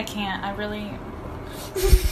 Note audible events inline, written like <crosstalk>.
I can't. I really. <laughs>